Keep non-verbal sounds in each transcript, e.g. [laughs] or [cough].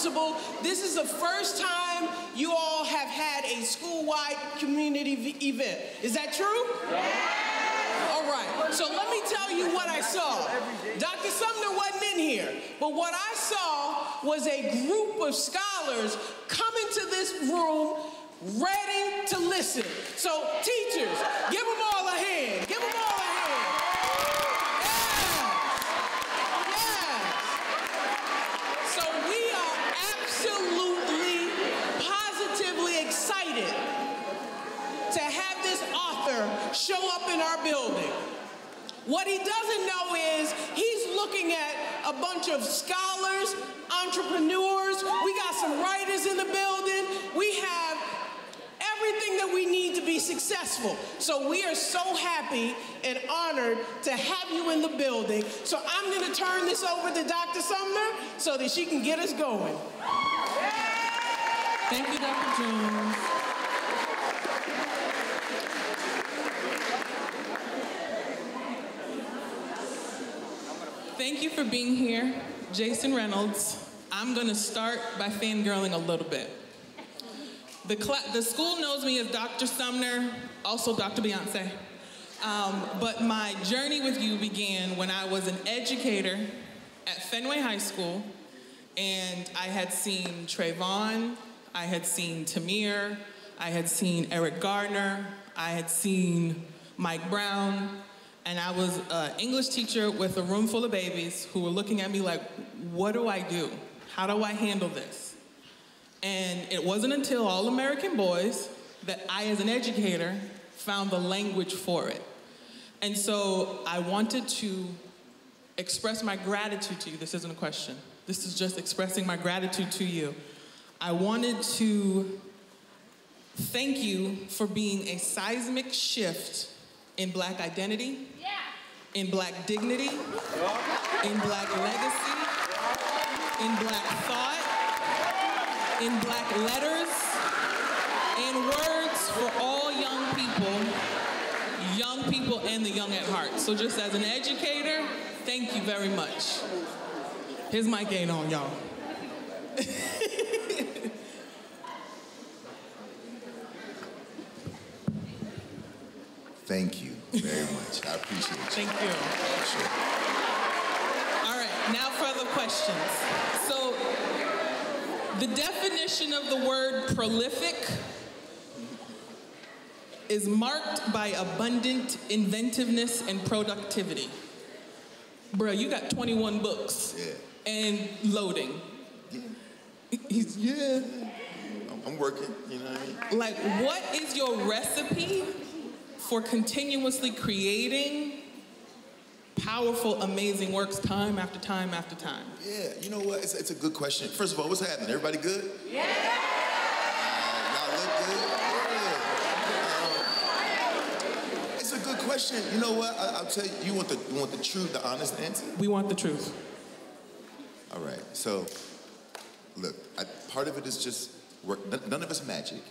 principal. This is the first time you all have had a school-wide community event. Is that true? All right, so let me tell you what I saw. Dr. Sumner wasn't in here, but what I saw was a group of scholars coming to this room ready to listen. So, teachers, give them all a hand. Give them all a hand. Yes. Yes. So, we are absolutely, to have this author show up in our building. What he doesn't know is he's looking at a bunch of scholars, entrepreneurs. We got some writers in the building. We have everything that we need to be successful. So we are so happy and honored to have you in the building. So I'm going to turn this over to Dr. Sumner so that she can get us going. Thank you, Dr. Jones. Thank you for being here, Jason Reynolds. I'm to start by fangirling a little bit. The, the school knows me as Dr. Sumner, also Dr. Beyonce. Um, but my journey with you began when I was an educator at Fenway High School, and I had seen Trayvon, I had seen Tamir, I had seen Eric Gardner, I had seen Mike Brown, and I was an English teacher with a room full of babies who were looking at me like, what do I do? How do I handle this? And it wasn't until All American Boys that I, as an educator, found the language for it. And so I wanted to express my gratitude to you. This isn't a question, this is just expressing my gratitude to you. I wanted to thank you for being a seismic shift in black identity, in black dignity, in black legacy, in black thought, in black letters, in words for all young people, young people and the young at heart. So just as an educator, thank you very much. His mic ain't on, y'all. [laughs] Thank you very much. I appreciate you. Thank you. Sure. All right, now for further questions. So, the definition of the word prolific is marked by abundant inventiveness and productivity. Bruh, you got 21 books Yeah. and loading. He's, Yeah. I'm- I'm working, you know what I mean? like, what is your recipe for continuously creating powerful, amazing works time after time after time? Yeah, you know what? It's, it's a good question. First of all, what's happening? Everybody good? Yeah. y'all look good? Yeah. Um, it's a good question. You know what? I, I'll tell you. You want the you want the truth, the honest answer? We want the truth. All right. So, look, I, part of it is just work. None, none of it's magic.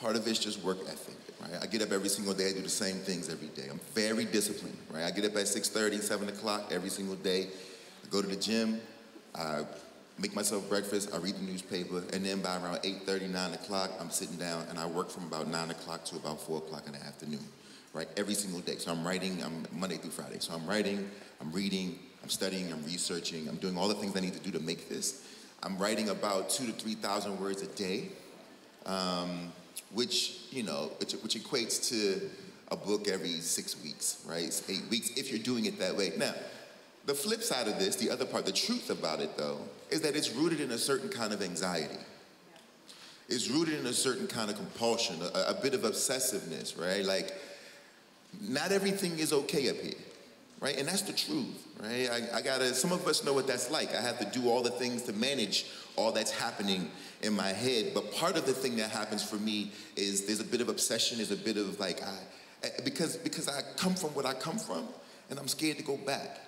Part of it's just work ethic, right? I get up every single day. I do the same things every day. I'm very disciplined, right? I get up at 6:30, 7 o'clock every single day. I go to the gym. I make myself breakfast. I read the newspaper, and then by around 8:30, 9 o'clock, I'm sitting down and I work from about 9 o'clock to about 4 o'clock in the afternoon, right? Every single day. So I'm writing. I'm Monday through Friday. So I'm writing. I'm reading. I'm studying. I'm researching. I'm doing all the things I need to do to make this. I'm writing about two to three thousand words a day, um, which you know, which, which equates to a book every six weeks, right? It's eight weeks if you're doing it that way. Now, the flip side of this, the other part, the truth about it though, is that it's rooted in a certain kind of anxiety. It's rooted in a certain kind of compulsion, a, a bit of obsessiveness, right? Like, not everything is okay up here, right? And that's the truth, right? I, I gotta, some of us know what that's like. I have to do all the things to manage all that's happening in my head. But part of the thing that happens for me is there's a bit of obsession, there's a bit of like, I, eh, because, because I come from what I come from and I'm scared to go back.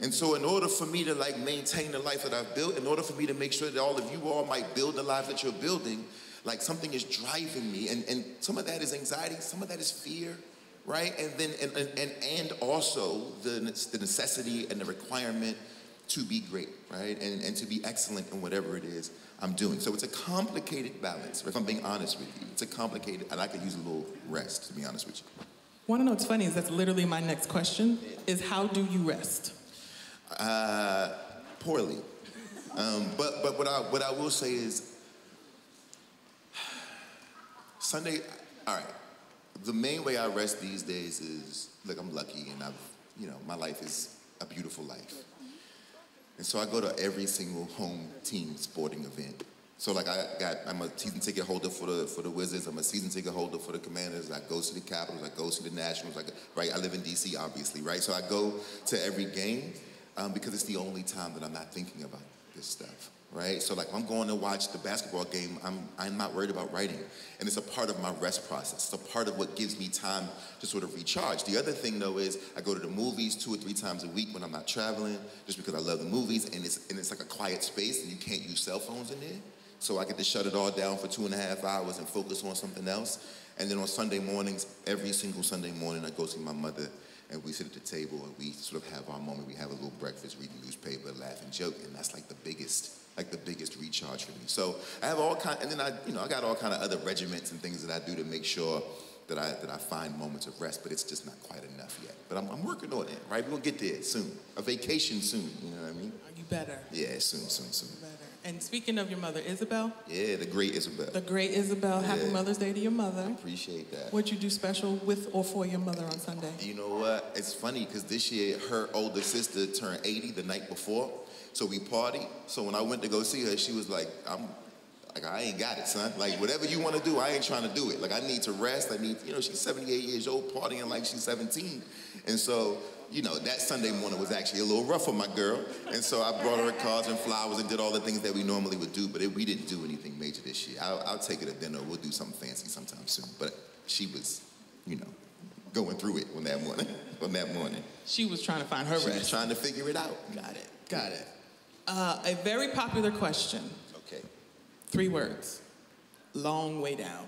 And so in order for me to like maintain the life that I've built, in order for me to make sure that all of you all might build the life that you're building, like something is driving me. And, and some of that is anxiety, some of that is fear, right? And then and, and, and also the, the necessity and the requirement to be great, right? And, and to be excellent in whatever it is I'm doing. So it's a complicated balance, if I'm being honest with you. It's a complicated, and I could use a little rest, to be honest with you. Want to know what's funny is that's literally my next question, is how do you rest? Uh, poorly. Um, but but what I, what I will say is, Sunday, all right, the main way I rest these days is, look, I'm lucky and I've, you know, my life is a beautiful life. And so I go to every single home team sporting event. So like I got, I'm a season ticket holder for the for the Wizards. I'm a season ticket holder for the Commanders. I go to the Capitals. I go to the Nationals. I right. I live in DC, obviously, right. So I go to every game um, because it's the only time that I'm not thinking about this stuff right? So like I'm going to watch the basketball game, I'm, I'm not worried about writing. And it's a part of my rest process. It's a part of what gives me time to sort of recharge. The other thing though is I go to the movies two or three times a week when I'm not traveling, just because I love the movies and it's, and it's like a quiet space and you can't use cell phones in there. So I get to shut it all down for two and a half hours and focus on something else. And then on Sunday mornings, every single Sunday morning, I go see my mother and we sit at the table and we sort of have our moment. We have a little breakfast, read the newspaper, laugh and joke, and that's like the biggest like the biggest recharge for me. So I have all kind, and then I, you know, I got all kind of other regiments and things that I do to make sure that I that I find moments of rest, but it's just not quite enough yet. But I'm, I'm working on it, right? We're gonna get there soon. A vacation soon, you know what I mean? Better? Yeah, soon, soon, soon. Better. And speaking of your mother, Isabel. Yeah, the great Isabel. The great Isabel. Happy Mother's Day to your mother. I appreciate that. What you do special with or for your mother on Sunday? You know what? It's funny because this year her older sister turned 80 the night before, so we party. So when I went to go see her, she was like, "I'm like I ain't got it, son. Like whatever you want to do, I ain't trying to do it. Like I need to rest. I need, you know, she's 78 years old, partying like she's 17, and so." You know, that Sunday morning was actually a little rough for my girl. And so I brought her cards and flowers and did all the things that we normally would do, but it, we didn't do anything major this year. I'll, I'll take her to dinner. We'll do something fancy sometime soon. But she was, you know, going through it on that morning. [laughs] on that morning. She was trying to find her She was trying to figure it out. Got it. Got it. Uh, a very popular question. Three words. Long way down.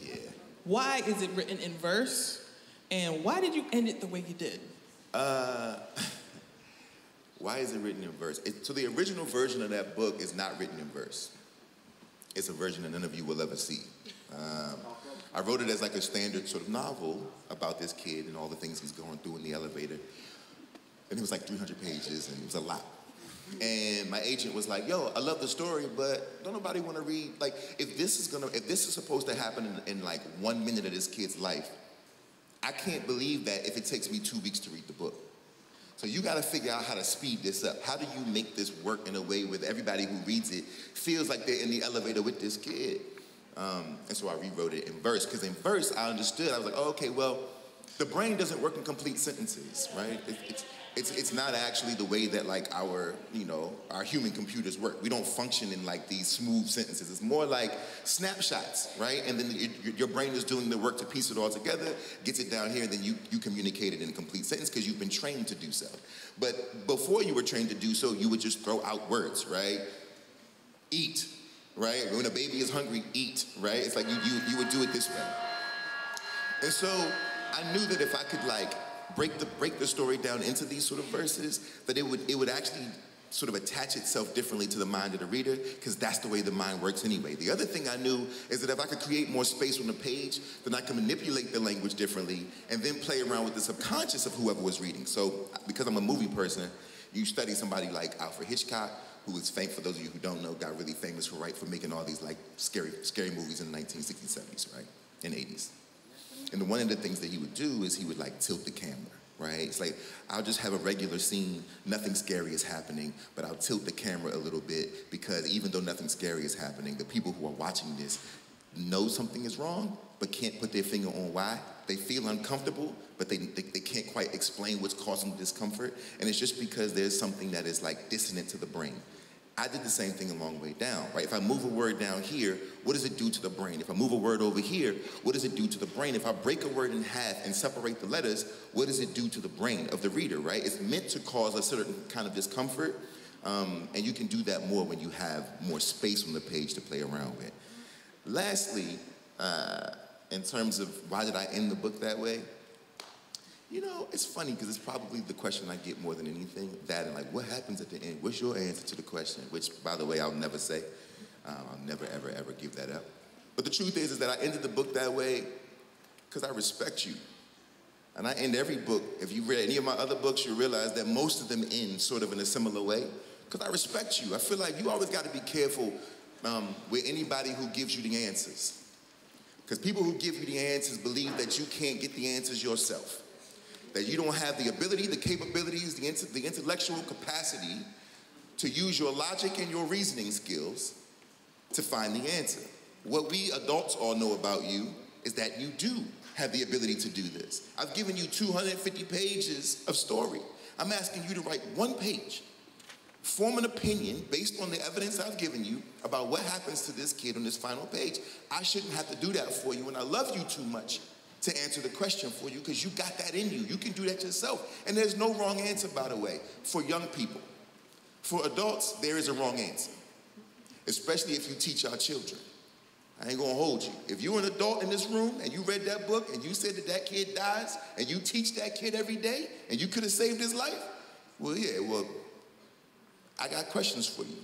Yeah. Why is it written in verse? And why did you end it the way you did? Uh, [laughs] why is it written in verse? It, so the original version of that book is not written in verse. It's a version that none of you will ever see. Um, I wrote it as like a standard sort of novel about this kid and all the things he's going through in the elevator. And it was like 300 pages and it was a lot. And my agent was like, yo, I love the story, but don't nobody want to read, like, if this is gonna, if this is supposed to happen in, in like one minute of this kid's life, I can't believe that if it takes me two weeks to read the book. So you got to figure out how to speed this up. How do you make this work in a way where everybody who reads it feels like they're in the elevator with this kid? Um, and so I rewrote it in verse because in verse I understood. I was like, oh, okay, well, the brain doesn't work in complete sentences, right? It, it's it's it's not actually the way that like our you know our human computers work. We don't function in like these smooth sentences. It's more like snapshots, right? And then your- your brain is doing the work to piece it all together, gets it down here, and then you you communicate it in a complete sentence because you've been trained to do so. But before you were trained to do so, you would just throw out words, right? Eat, right? When a baby is hungry, eat, right? It's like you you you would do it this way. And so I knew that if I could like break the break the story down into these sort of verses, that it would it would actually sort of attach itself differently to the mind of the reader, because that's the way the mind works anyway. The other thing I knew is that if I could create more space on the page, then I could manipulate the language differently and then play around with the subconscious of whoever was reading. So because I'm a movie person, you study somebody like Alfred Hitchcock, who is famous for those of you who don't know, got really famous for right for making all these like scary scary movies in the 1960s, 70s, right? And 80s. And one of the things that he would do is he would like tilt the camera, right? It's like I'll just have a regular scene, nothing scary is happening, but I'll tilt the camera a little bit because even though nothing scary is happening, the people who are watching this know something is wrong, but can't put their finger on why. They feel uncomfortable, but they, they, they can't quite explain what's causing the discomfort. And it's just because there's something that is like dissonant to the brain. I did the same thing a long way down, right? If I move a word down here, what does it do to the brain? If I move a word over here, what does it do to the brain? If I break a word in half and separate the letters, what does it do to the brain of the reader, right? It's meant to cause a certain kind of discomfort, um, and you can do that more when you have more space on the page to play around with. Lastly, uh, in terms of why did I end the book that way, You know, it's funny because it's probably the question I get more than anything. That and like, what happens at the end? What's your answer to the question? Which, by the way, I'll never say. Um, I'll never, ever, ever give that up. But the truth is, is that I ended the book that way because I respect you. And I end every book. If you read any of my other books, you realize that most of them end sort of in a similar way because I respect you. I feel like you always got to be careful um, with anybody who gives you the answers. Because people who give you the answers believe that you can't get the answers yourself that you don't have the ability, the capabilities, the, the intellectual capacity to use your logic and your reasoning skills to find the answer. What we adults all know about you is that you do have the ability to do this. I've given you 250 pages of story. I'm asking you to write one page, form an opinion based on the evidence I've given you about what happens to this kid on this final page. I shouldn't have to do that for you, and I love you too much to answer the question for you because you got that in you. You can do that yourself. And there's no wrong answer, by the way, for young people. For adults, there is a wrong answer, especially if you teach our children. I ain't gonna hold you. If you're an adult in this room and you read that book and you said that that kid dies and you teach that kid every day and you could have saved his life, well, yeah, well, I got questions for you.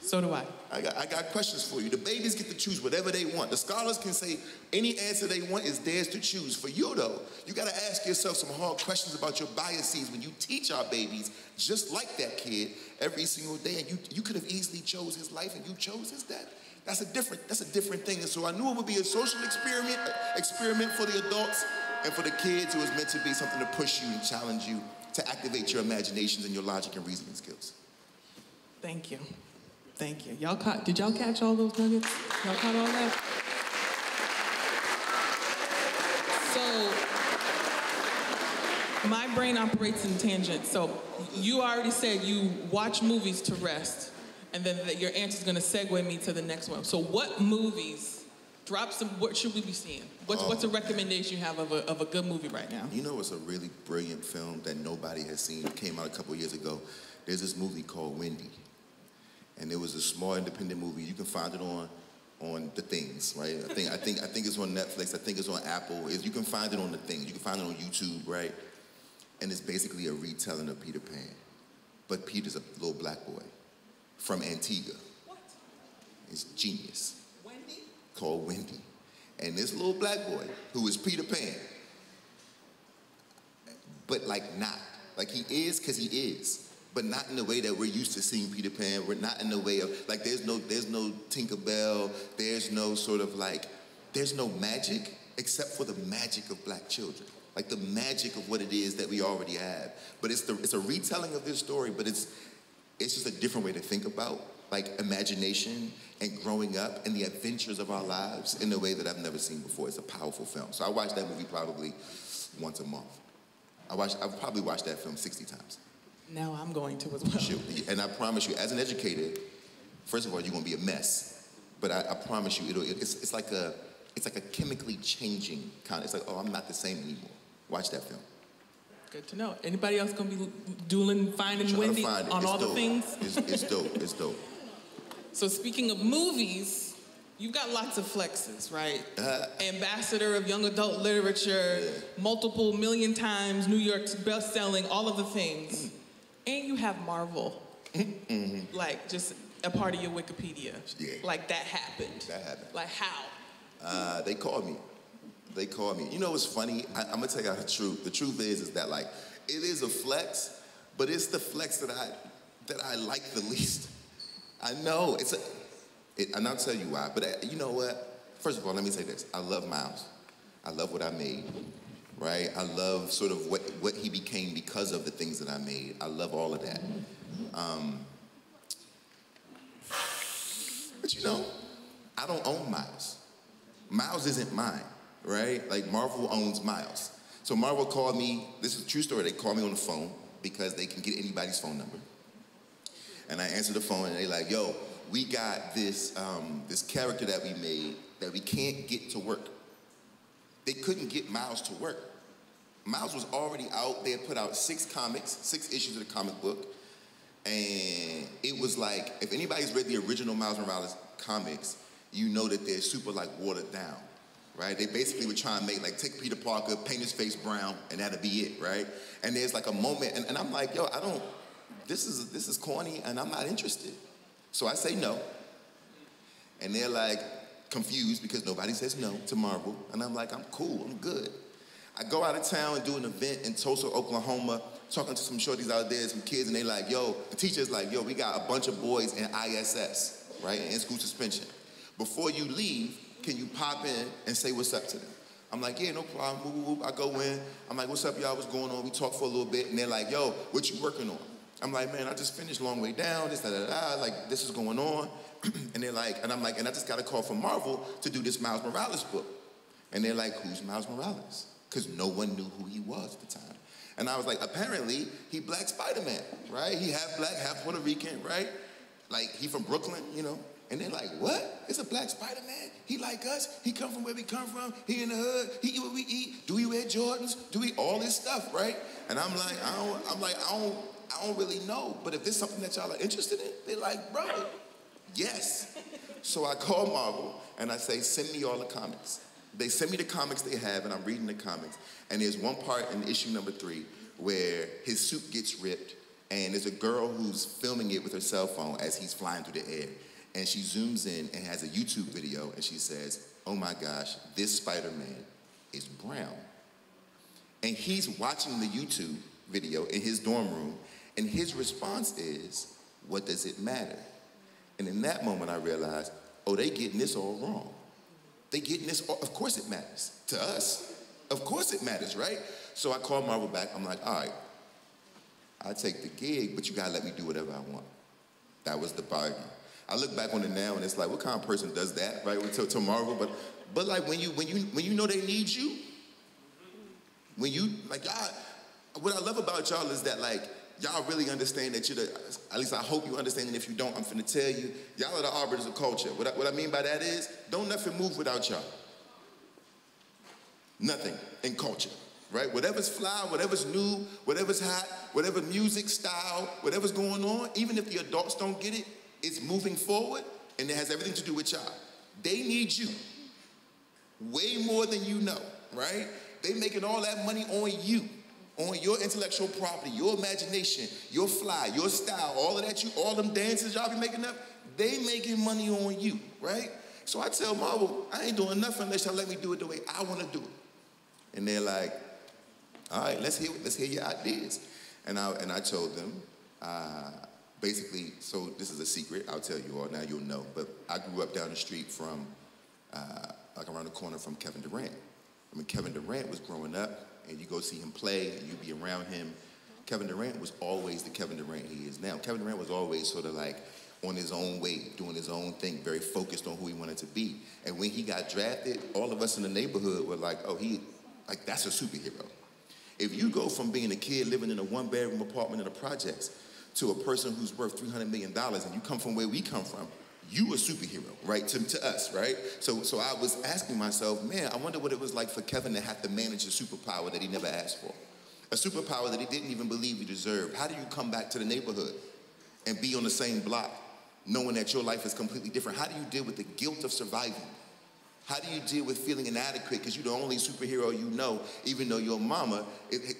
So do I. I got, I got questions for you. The babies get to choose whatever they want. The scholars can say any answer they want is theirs to choose. For you, though, you got to ask yourself some hard questions about your biases when you teach our babies, just like that kid, every single day. And you, you could have easily chose his life and you chose his death. That's a different, that's a different thing. And so I knew it would be a social experiment, experiment for the adults and for the kids. It was meant to be something to push you and challenge you to activate your imaginations and your logic and reasoning skills. Thank you. Thank you. Y'all caught, did y'all catch all those nuggets? Y'all caught all that? So, my brain operates in tangents. So, you already said you watch movies to rest, and then that your answer is going to segue me to the next one. So, what movies, drop some, what should we be seeing? What's, what's a um, recommendation you have of a, of a good movie right now? You know, it's a really brilliant film that nobody has seen. It came out a couple years ago. There's this movie called Wendy and it was a small independent movie. You can find it on on the things, right? I think I think I think it's on Netflix. I think it's on Apple. you can find it on the things. You can find it on YouTube, right? And it's basically a retelling of Peter Pan, but Peter's a little black boy from Antigua. What? It's genius. Wendy? Called Wendy, and this little black boy who is Peter Pan, but like not like he is because he is but not in the way that we're used to seeing Peter Pan. We're not in the way of like there's no there's no Tinkerbell. There's no sort of like there's no magic except for the magic of black children. Like the magic of what it is that we already have. But it's the it's a retelling of this story, but it's it's just a different way to think about like imagination and growing up and the adventures of our lives in a way that I've never seen before. It's a powerful film. So I watch that movie probably once a month. I watch I've probably watched that film 60 times. Now I'm going to as well. And I promise you, as an educator, first of all, you're gonna be a mess. But I, I promise you, it'll, it's, it's like a it's like a chemically changing kind. Of, it's like, oh, I'm not the same anymore. Watch that film. Good to know. Anybody else gonna be dueling, finding Wendy find on it's all dope. the things? It's, it's dope. It's dope. [laughs] So speaking of movies, you've got lots of flexes, right? Uh, Ambassador of young adult literature, Yeah. multiple million times New York's best-selling, all of the things. And you have Marvel, like just a part of your Wikipedia. Yeah. Like that happened. That happened. Like how? Uh, they called me. They called me. You know what's funny? I, I'm gonna tell you the truth. The truth is, is that like it is a flex, but it's the flex that I that I like the least. I know it's a, it, and I'll tell you why. But uh, you know what? First of all, let me say this. I love Miles. I love what I made. Right? I love sort of what what he became because of the things that I made. I love all of that. Um, but you know, I don't own Miles. Miles isn't mine, right? Like Marvel owns Miles. So Marvel called me, this is a true story, they called me on the phone because they can get anybody's phone number. And I answered the phone and they like, yo, we got this, um, this character that we made that we can't get to work. They couldn't get Miles to work. Miles was already out. They had put out six comics, six issues of the comic book. And it was like, if anybody's read the original Miles Morales comics, you know that they're super like watered down. right? They basically were trying to make, like, take Peter Parker, paint his face brown, and that'd be it, right? And there's like a moment, and, and I'm like, yo, I don't, this is, this is corny, and I'm not interested. So I say no. And they're like confused because nobody says no to Marvel. And I'm like, I'm cool, I'm good. I go out of town and do an event in Tulsa, Oklahoma, talking to some shorties out there, some kids, and they like, yo, the teacher's like, yo, we got a bunch of boys in ISS, right, in school suspension. Before you leave, can you pop in and say what's up to them? I'm like, yeah, no problem. I go in. I'm like, what's up, y'all? What's going on? We talk for a little bit, and they're like, yo, what you working on? I'm like, man, I just finished Long Way Down, this, da, da, da, like, this is going on. [clears throat] and they're like, and I'm like, and I just got a call from Marvel to do this Miles Morales book. And they're like, who's Miles Morales? Because no one knew who he was at the time. And I was like, apparently, he black Spider-Man, right? He half black, half Puerto Rican, right? Like, he from Brooklyn, you know? And they're like, what? It's a black Spider-Man? He like us? He come from where we come from? He in the hood? He eat what we eat? Do we wear Jordans? Do we all this stuff, right? And I'm like, I don't, I'm like, I don't, I don't really know. But if there's something that y'all are interested in, they're like, bro, yes. So I call Marvel and I say, send me all the comics. They send me the comics they have, and I'm reading the comics. And there's one part in issue number three where his suit gets ripped, and there's a girl who's filming it with her cell phone as he's flying through the air. And she zooms in and has a YouTube video, and she says, Oh my gosh, this Spider Man is brown. And he's watching the YouTube video in his dorm room, and his response is, What does it matter? And in that moment, I realized, Oh, they're getting this all wrong. They getting this, oh, of course it matters to us. Of course it matters, right? So I called Marvel back. I'm like, All right, I take the gig, but you gotta let me do whatever I want. That was the bargain. I look back on it now and it's like, what kind of person does that, right? To, to Marvel, but but like when you when you when you know they need you, when you like y'all, what I love about y'all is that like y'all really understand that you're the, at least I hope you understand, and if you don't, I'm finna tell you, y'all are the arbiters of culture. What I, what I mean by that is, don't nothing move without y'all. Nothing in culture, right? Whatever's fly, whatever's new, whatever's hot, whatever music style, whatever's going on, even if the adults don't get it, it's moving forward, and it has everything to do with y'all. They need you way more than you know, right? They making all that money on you, on your intellectual property, your imagination, your fly, your style, all of that you, all them dances y'all be making up, they making money on you, right? So I tell Marvel, I ain't doing nothing unless y'all let me do it the way I want to do it. And they're like, all right, let's hear, let's hear your ideas. And I, and I told them, uh, basically, so this is a secret, I'll tell you all, now you'll know, but I grew up down the street from, uh, like around the corner from Kevin Durant. I mean, Kevin Durant was growing up, and you go see him play, and you be around him. Kevin Durant was always the Kevin Durant he is now. Kevin Durant was always sort of like on his own way, doing his own thing, very focused on who he wanted to be. And when he got drafted, all of us in the neighborhood were like, oh, he, like, that's a superhero. If you go from being a kid living in a one bedroom apartment in the projects to a person who's worth $300 million and you come from where we come from, you a superhero, right? To, to us, right? So, so I was asking myself, man, I wonder what it was like for Kevin to have to manage a superpower that he never asked for. A superpower that he didn't even believe he deserved. How do you come back to the neighborhood and be on the same block, knowing that your life is completely different? How do you deal with the guilt of surviving? How do you deal with feeling inadequate because you're the only superhero you know, even though your mama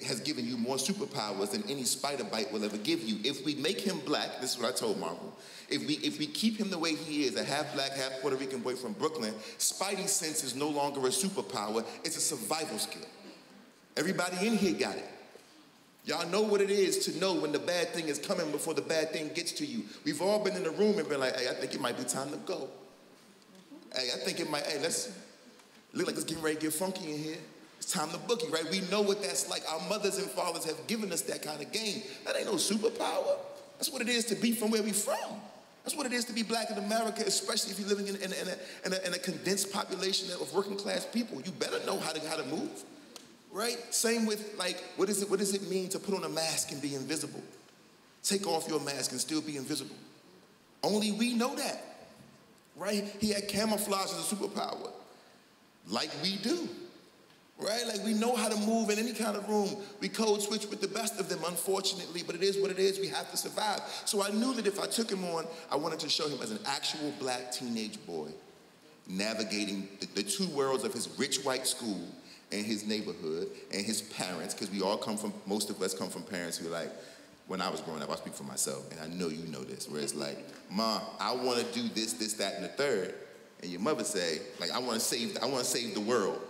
has given you more superpowers than any spider bite will ever give you? If we make him black, this is what I told Marvel. If we if we keep him the way he is, a half black, half Puerto Rican boy from Brooklyn, Spidey sense is no longer a superpower, it's a survival skill. Everybody in here got it. Y'all know what it is to know when the bad thing is coming before the bad thing gets to you. We've all been in the room and been like, hey, I think it might be time to go. Hey, I think it might, hey, let's look like it's getting ready to get funky in here. It's time to bookie, right? We know what that's like. Our mothers and fathers have given us that kind of game. That ain't no superpower. That's what it is to be from where we from. That's what it is to be black in America, especially if you're living in, in, in, a, in, a, in a condensed population of working class people. You better know how to, how to move, right? Same with like, what, is it, what does it mean to put on a mask and be invisible? Take off your mask and still be invisible. Only we know that right? He had camouflage as a superpower, like we do, right? Like we know how to move in any kind of room. We code switch with the best of them, unfortunately, but it is what it is. We have to survive. So I knew that if I took him on, I wanted to show him as an actual black teenage boy navigating the, the two worlds of his rich white school and his neighborhood and his parents, because we all come from, most of us come from parents who are like, when I was growing up, I speak for myself, and I know you know this, where it's like, Mom, I want to do this, this, that, and the third. And your mother say, like, I want to save, I want to save the world.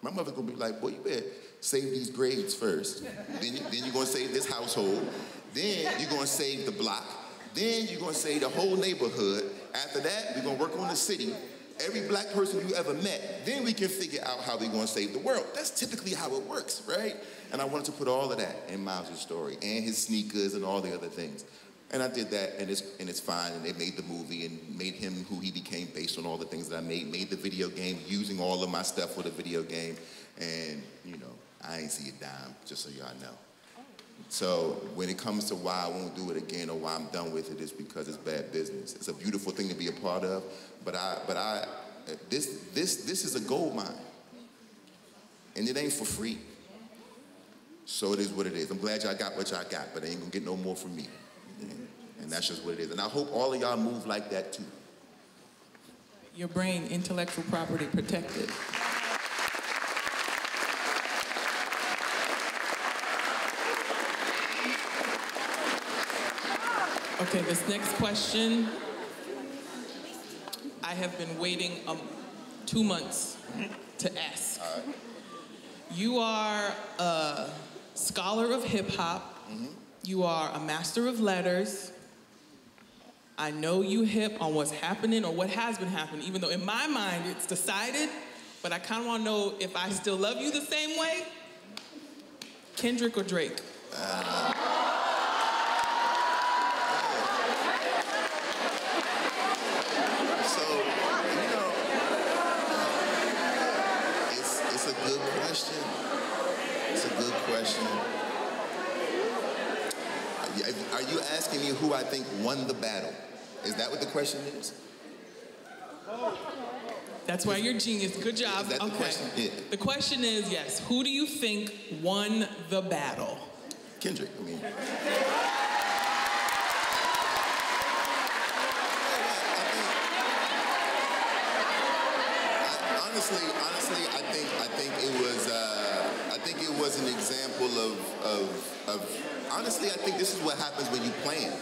My mother's gonna be like, boy, you better save these grades first. then, you, then you're gonna save this household. Then you're gonna save the block. Then you're gonna save the whole neighborhood. After that, we're gonna work on the city. Every black person you ever met, then we can figure out how we're gonna save the world. That's typically how it works, right? And I wanted to put all of that in Miles' story and his sneakers and all the other things. And I did that, and it's and it's fine. And they made the movie and made him who he became based on all the things that I made. Made the video game using all of my stuff for the video game, and you know I ain't see a dime. Just so y'all know. So when it comes to why I won't do it again or why I'm done with it, it's because it's bad business. It's a beautiful thing to be a part of, but I but I this this this is a gold mine, and it ain't for free. So it is what it is. I'm glad y'all got what y'all got, but I ain't gonna get no more from me. And that's just what it is. And I hope all of y'all move like that too. Your brain, intellectual property protected. Okay, this next question, I have been waiting um, two months to ask. You are a scholar of hip hop. You are a master of letters. I know you hip on what's happening or what has been happening, even though in my mind it's decided, but I kind of want to know if I still love you the same way. Kendrick or Drake? So, you know, it's, it's a good question. It's a good question. Are you- asking me who I think won the battle? Is that what the question is? That's why you're genius. Good job. Is that the okay. question? Yeah. The question is yes, who do you think won the battle? Kendrick, I mean. [laughs] Honestly, honestly, I was an example of, of of honestly, I think this is what happens when you plan.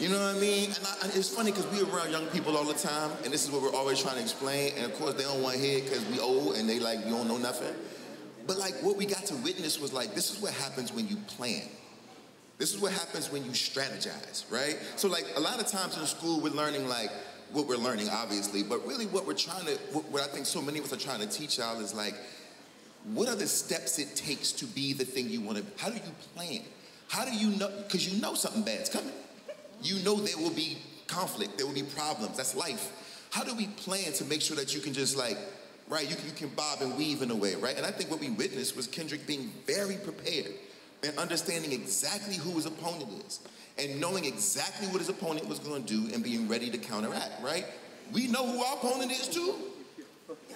You know what I mean? And, I, it's funny because we around young people all the time, and this is what we're always trying to explain. And of course, they don't want to hear it because we old and they like you don't know nothing. But like what we got to witness was like this is what happens when you plan. This is what happens when you strategize, right? So like a lot of times in school we're learning like what we're learning, obviously, but really what we're trying to, what, what I think so many of us are trying to teach y'all is like, what are the steps it takes to be the thing you want to? Be? How do you plan? How do you know? Because you know something bad's coming. You know there will be conflict, there will be problems. That's life. How do we plan to make sure that you can just like, right? You can, you can bob and weave in a way, right? And I think what we witnessed was Kendrick being very prepared and understanding exactly who his opponent is and knowing exactly what his opponent was going to do and being ready to counteract, right? We know who our opponent is too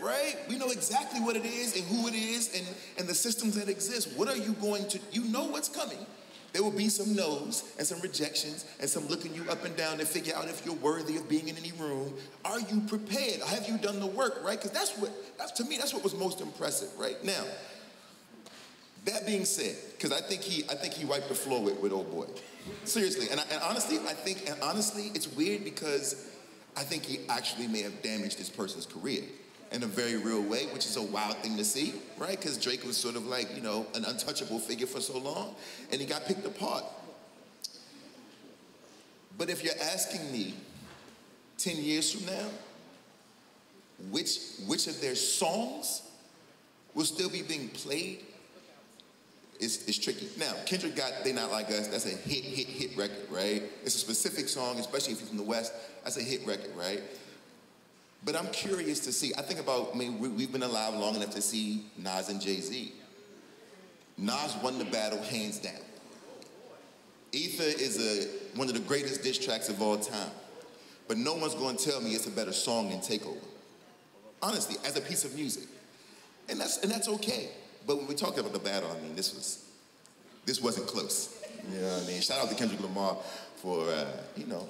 right? We know exactly what it is and who it is and, and the systems that exist. What are you going to, you know what's coming. There will be some no's and some rejections and some looking you up and down to figure out if you're worthy of being in any room. Are you prepared? Have you done the work, right? Because that's what, that's to me, that's what was most impressive, right? Now, that being said, because I think he, I think he wiped the floor with, with old boy. Seriously, and, I, and honestly, I think, and honestly, it's weird because I think he actually may have damaged this person's career in a very real way, which is a wild thing to see, right? Because Drake was sort of like, you know, an untouchable figure for so long, and he got picked apart. But if you're asking me 10 years from now, which, which of their songs will still be being played, it's, it's tricky. Now, Kendrick got They Not Like Us, that's a hit, hit, hit record, right? It's a specific song, especially if you're from the West, that's a hit record, right? But I'm curious to see. I think about, I mean, we- we've been alive long enough to see Nas and Jay Z. Nas won the battle hands down. Ether is a, one of the greatest diss tracks of all time. But no one's going to tell me it's a better song than Takeover. Honestly, as a piece of music. And that's, and that's okay. But when we talk about the battle, I mean, this was, this wasn't close. You know what I mean? Shout out to Kendrick Lamar for, uh, you know,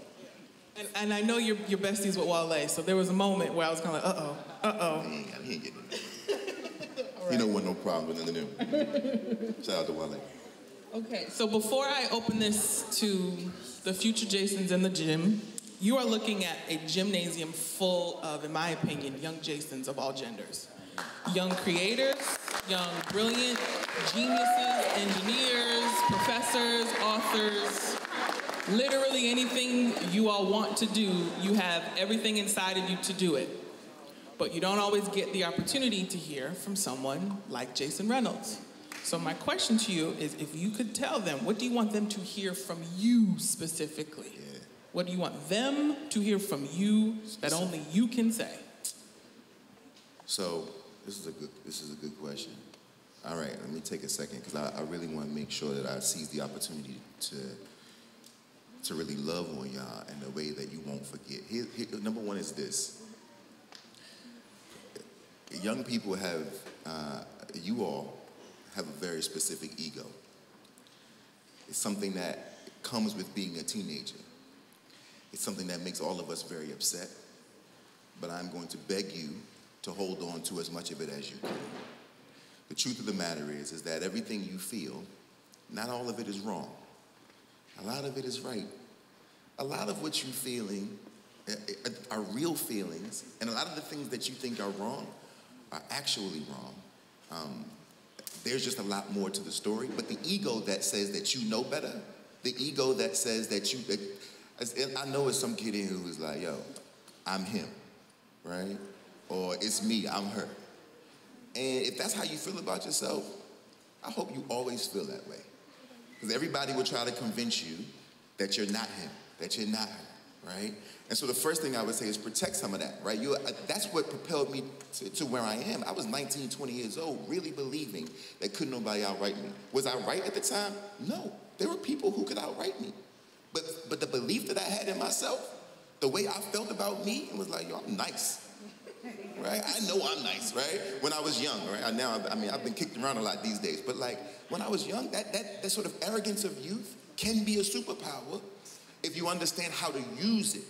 And, and I know you're, you're besties with Wale, so there was a moment where I was kind of like, uh-oh, uh-oh. He ain't, he ain't getting it. He don't want no problem with none of them. Shout out to Wale. Okay, so before I open this to the future Jasons in the gym, you are looking at a gymnasium full of, in my opinion, young Jasons of all genders. Young creators, young brilliant geniuses, engineers, professors, authors, literally anything you all want to do, you have everything inside of you to do it. But you don't always get the opportunity to hear from someone like Jason Reynolds. So my question to you is if you could tell them, what do you want them to hear from you specifically? Yeah. What do you want them to hear from you that only you can say? So this is a good this is a good question. All right, let me take a second because I, I really want to make sure that I seize the opportunity to to really love on y'all in a way that you won't forget. Here, here, number one is this: young people have, uh, you all have a very specific ego. It's something that comes with being a teenager. It's something that makes all of us very upset. But I'm going to beg you to hold on to as much of it as you can. The truth of the matter is, is that everything you feel, not all of it is wrong. A lot of it is right. A lot of what you're feeling uh, uh, are real feelings, and a lot of the things that you think are wrong are actually wrong. Um, there's just a lot more to the story, but the ego that says that you know better, the ego that says that you, that, I know it's some kid in who is like, yo, I'm him, right? Or it's me, I'm her. And if that's how you feel about yourself, I hope you always feel that way. Because everybody will try to convince you that you're not him, that you're not her, right? And so the first thing I would say is protect some of that, right? You, uh, that's what propelled me to, to, where I am. I was 19, 20 years old, really believing that couldn't nobody outright me. Was I right at the time? No. There were people who could outright me. But, but the belief that I had in myself, the way I felt about me, it was like, yo, I'm nice. Right? I know I'm nice, right? When I was young, right? Now, I mean, I've been kicked around a lot these days, but like when I was young, that, that, that sort of arrogance of youth can be a superpower if you understand how to use it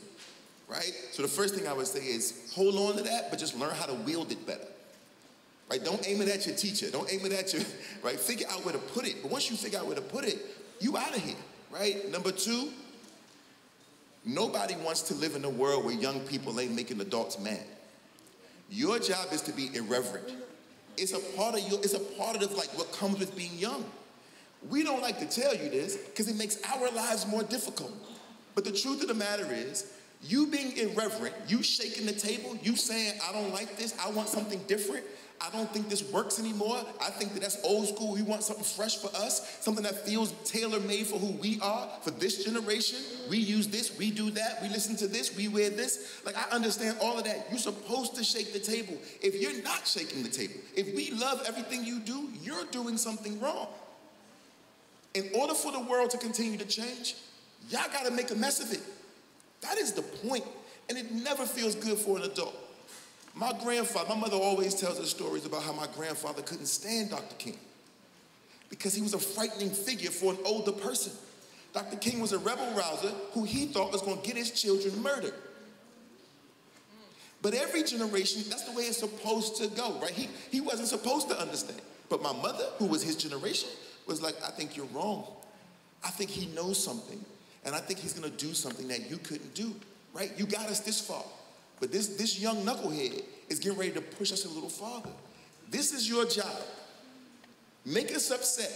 right? So the first thing I would say is hold on to that, but just learn how to wield it better. Right? Don't aim it at your teacher. Don't aim it at your, [laughs] right? Figure out where to put it. But once you figure out where to put it, you out of here, right? Number two, nobody wants to live in a world where young people ain't making adults mad. Your job is to be irreverent. It's a part of your, it's a part of like what comes with being young. We don't like to tell you this because it makes our lives more difficult. But the truth of the matter is, you being irreverent, you shaking the table, you saying, I don't like this, I want something different, I don't think this works anymore. I think that that's old school. We want something fresh for us, something that feels tailor made for who we are, for this generation. We use this, we do that, we listen to this, we wear this. Like, I understand all of that. You're supposed to shake the table. If you're not shaking the table, if we love everything you do, you're doing something wrong. In order for the world to continue to change, y'all gotta make a mess of it. That is the point, and it never feels good for an adult. My grandfather, my mother always tells us stories about how my grandfather couldn't stand Dr. King because he was a frightening figure for an older person. Dr. King was a rebel rouser who he thought was going to get his children murdered. But every generation, that's the way it's supposed to go, right? He, he wasn't supposed to understand. But my mother, who was his generation, was like, I think you're wrong. I think he knows something. And I think he's gonna do something that you couldn't do, right? You got us this far. But this, this young knucklehead is getting ready to push us a little farther. This is your job. Make us upset.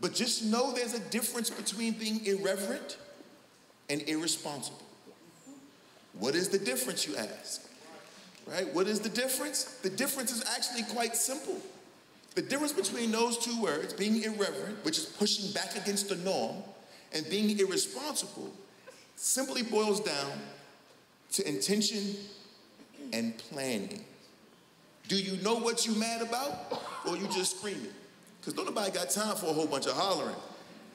But just know there's a difference between being irreverent and irresponsible. What is the difference, you ask? Right? What is the difference? The difference is actually quite simple. The difference between those two words, being irreverent, which is pushing back against the norm, and being irresponsible simply boils down to intention and planning. Do you know what you're mad about or you just screaming? Because nobody got time for a whole bunch of hollering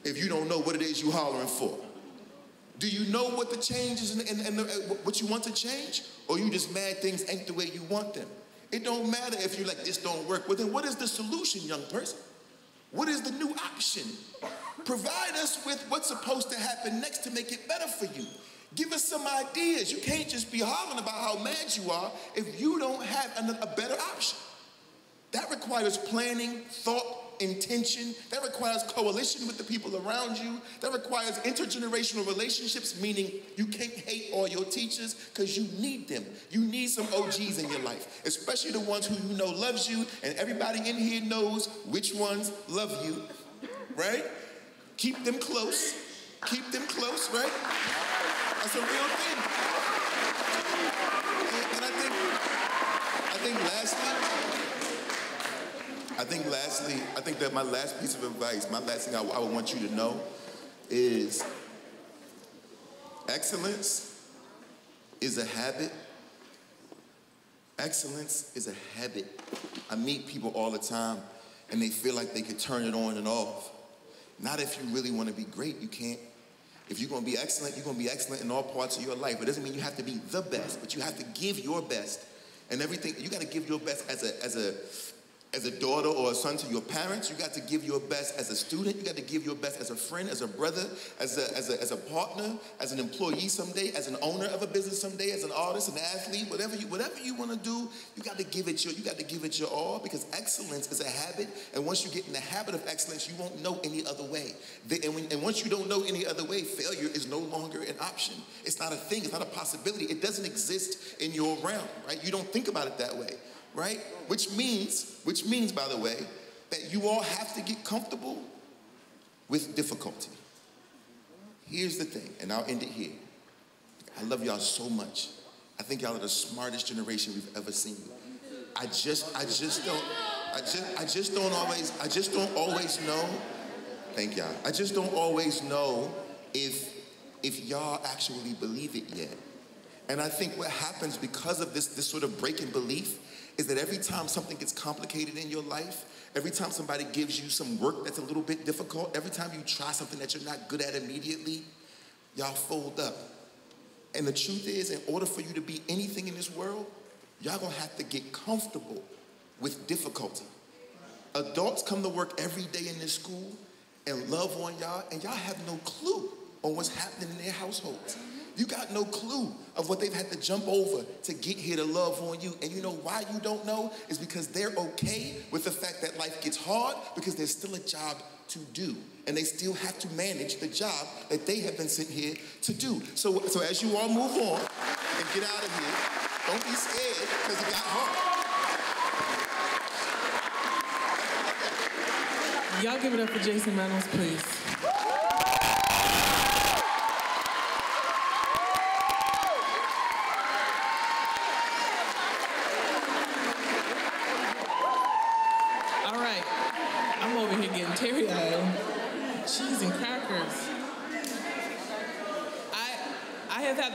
if you don't know what it is you hollering for. Do you know what the changes and, and, and uh, what you want to change? Or you just mad things ain't the way you want them? It don't matter if you're like, this don't work. Well, then what is the solution, young person? What is the new option? Provide us with what's supposed to happen next to make it better for you. Give us some ideas. You can't just be hollering about how mad you are if you don't have a, better option. That requires planning, thought, intention. That requires coalition with the people around you. That requires intergenerational relationships, meaning you can't hate all your teachers because you need them. You need some OGs in your life, especially the ones who you know loves you, and everybody in here knows which ones love you, right? Keep them close. Keep them close, right? That's a real thing. And, I think, I think lastly, I think lastly, I think that my last piece of advice, my last thing I, I would want you to know is excellence is a habit. Excellence is a habit. I meet people all the time and they feel like they could turn it on and off. Not if you really want to be great, you can't. If you're going to be excellent, you're going to be excellent in all parts of your life. It doesn't mean you have to be the best, but you have to give your best. And everything, you got to give your best as a, as a, as a daughter or a son to your parents. You got to give your best as a student. You got to give your best as a friend, as a brother, as a, as a, as a partner, as an employee someday, as an owner of a business someday, as an artist, an athlete, whatever you, whatever you want to do, you got to give it your, you got to give it your all because excellence is a habit. And once you get in the habit of excellence, you won't know any other way. and, when, and once you don't know any other way, failure is no longer an option. It's not a thing. It's not a possibility. It doesn't exist in your realm, right? You don't think about it that way right? Which means, which means, by the way, that you all have to get comfortable with difficulty. Here's the thing, and I'll end it here. I love y'all so much. I think y'all are the smartest generation we've ever seen. I just, I just don't, I just, I just don't always, I just don't always know. Thank y'all. I just don't always know if, if y'all actually believe it yet. And I think what happens because of this, this sort of break in belief is that every time something gets complicated in your life, every time somebody gives you some work that's a little bit difficult, every time you try something that you're not good at immediately, y'all fold up. And the truth is, in order for you to be anything in this world, y'all gonna have to get comfortable with difficulty. Adults come to work every day in this school and love on y'all, and y'all have no clue on what's happening in their households. You got no clue of what they've had to jump over to get here to love on you. And you know why you don't know? Is because they're okay with the fact that life gets hard because there's still a job to do. And they still have to manage the job that they have been sent here to do. So, so as you all move on and get out of here, don't be scared because it got hard. Y'all give it up for Jason Reynolds, please.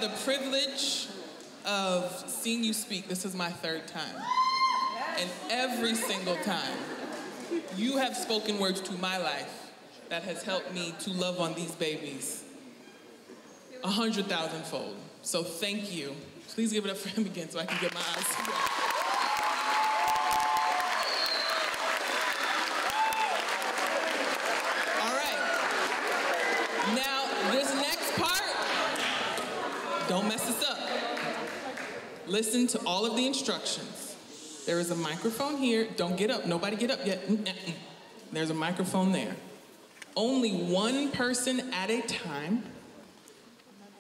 the privilege of seeing you speak. This is my third time. And every single time, you have spoken words to my life that has helped me to love on these babies a hundred thousand fold. So thank you. Please give it up for him again so I can get my eyes Listen to all of the instructions. There is a microphone here. Don't get up. Nobody get up yet. There's a microphone there. Only one person at a time.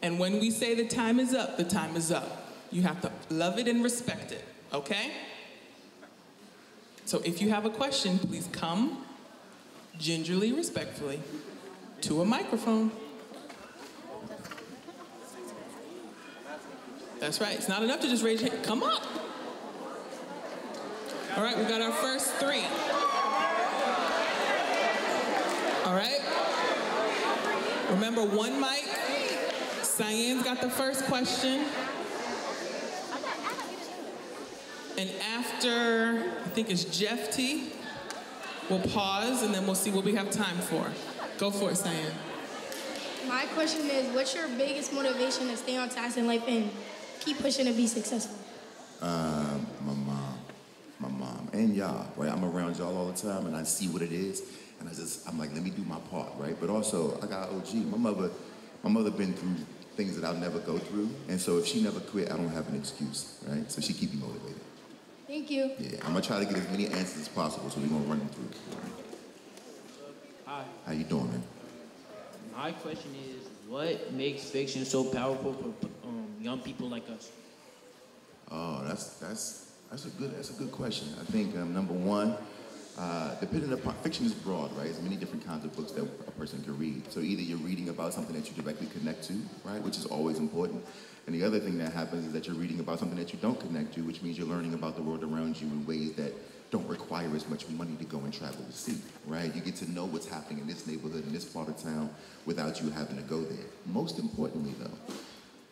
And when we say the time is up, the time is up. You have to love it and respect it, okay? So if you have a question, please come gingerly, respectfully to a microphone. That's right. It's not enough to just raise your hand. Come up. All right, we got our first three. All right. Remember one mic. Cyanne's got the first question. And after, I think it's Jeff T, we'll pause and then we'll see what we have time for. Go for it, Cyanne. My question is, what's your biggest motivation to stay on task in life and keep pushing to be successful? Uh, my mom, my mom, and y'all. Right, I'm around y'all all the time, and I see what it is, and I just, I'm like, let me do my part, right? But also, I got OG. My mother, my mother been through things that I'll never go through. And so if she never quit, I don't have an excuse, right? So she keep me motivated. Thank you. Yeah, I'm gonna try to get as many answers as possible, so we're gonna run them through. Hi. How you doing, man? My question is, what makes fiction so powerful for um, young people like us? Oh, that's that's that's a good that's a good question. I think um, number one, uh, depending upon fiction is broad, right? There's many different kinds of books that a person can read. So either you're reading about something that you directly connect to, right, which is always important, and the other thing that happens is that you're reading about something that you don't connect to, which means you're learning about the world around you in ways that don't require as much money to go and travel to see, right? You get to know what's happening in this neighborhood, in this part of town, without you having to go there. Most importantly, though,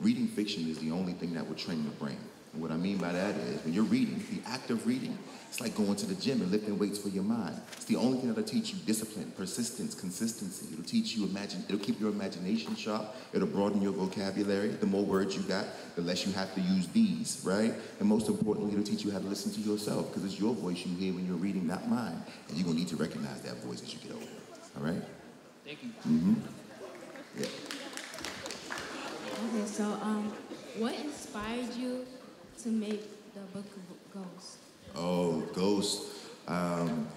reading fiction is the only thing that will train the brain. And what I mean by that is when you're reading, the act of reading, it's like going to the gym and lifting weights for your mind. It's the only thing that'll teach you discipline, persistence, consistency. It'll teach you imagine, it'll keep your imagination sharp. It'll broaden your vocabulary. The more words you got, the less you have to use these, right? And most importantly, it'll teach you how to listen to yourself because it's your voice you hear when you're reading, not mine. And you're gonna need to recognize that voice as you get older. All right? Thank you. Mm-hmm. Yeah. Okay, so um, what inspired you to make the book Ghost? Oh, Ghost. Um,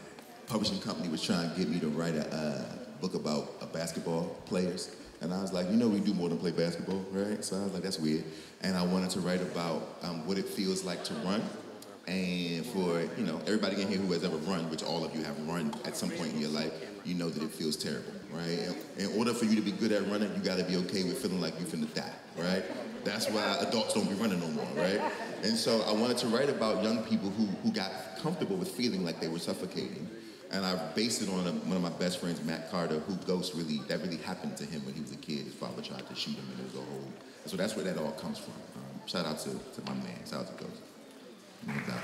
publishing company was trying to get me to write a book about uh, basketball players. And I was like, you know, we do more than play basketball, right? So I was like, that's weird. And I wanted to write about um, what it feels like to run. And for, you know, everybody in here who has ever run, which all of you have run at some point in your life, you know that it feels terrible, right? And in order for you to be good at running, you gotta be okay with feeling like you're finna die, right? That's why adults don't be running no more, right? And so I wanted to write about young people who, who got comfortable with feeling like they were suffocating. And I based it on a, one of my best friends, Matt Carter, who Ghost really, that really happened to him when he was a kid. His father tried to shoot him and it was a whole, so that's where that all comes from. Um, shout out to, to my man, shout out to Ghost. No doubt.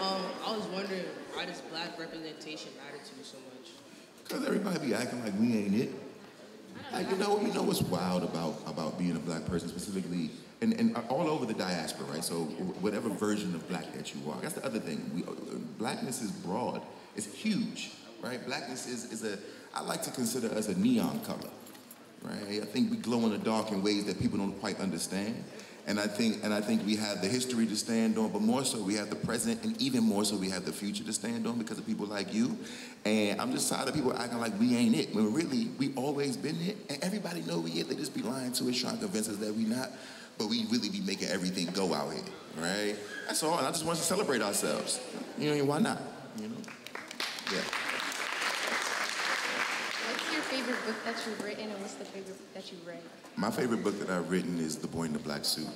Um, I was wondering why does black representation matter to you so much? Cause everybody be acting like we ain't it. Like, you know, you know what's wild about about being a black person specifically, and, and all over the diaspora, right? So whatever version of black that you are. That's the other thing. We, blackness is broad. It's huge, right? Blackness is is a. I like to consider us a neon color, right? I think we glow in the dark in ways that people don't quite understand. And I think and I think we have the history to stand on, but more so we have the present, and even more so we have the future to stand on because of people like you. And I'm just tired of people acting like we ain't it when really we always been it, and everybody know we it. They just be lying to us, trying to convince us that we not. But we really be making everything go out here, right? That's all. And I just want to celebrate ourselves. You know, why not? You know, yeah. What's your favorite book that you've written, and what's the favorite book that you've read? My favorite book that I've written is The Boy in the Black Suit.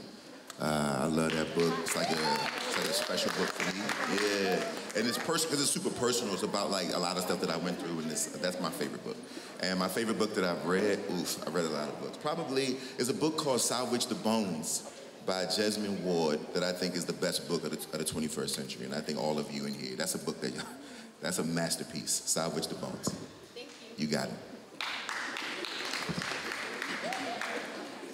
Uh, I love that book. It's like a, it's like a special book for me. Yeah, and it's personal because it's super personal. It's about like a lot of stuff that I went through, and this that's my favorite book. And my favorite book that I've read, oof, I read a lot of books. Probably is a book called Salvage the Bones by Jesmyn Ward that I think is the best book of the, of the 21st century. And I think all of you in here, that's a book that that's a masterpiece. Salvage the Bones. Thank you. You got it.